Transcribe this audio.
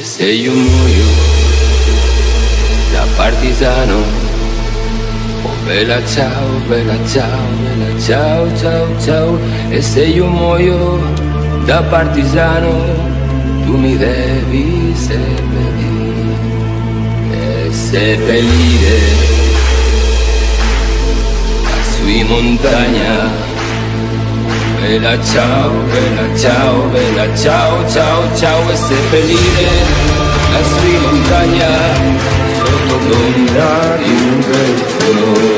Se io muoio da partigiano, oh bella ciao, bella ciao, bella ciao, ciao, ciao. E se io muoio da partigiano, tu mi devi seppellire, e seppellire sui montagna. Bella ciao, bella ciao, bella ciao, ciao, ciao e seppellire la sui montagna sotto l'ombra di un bel sole.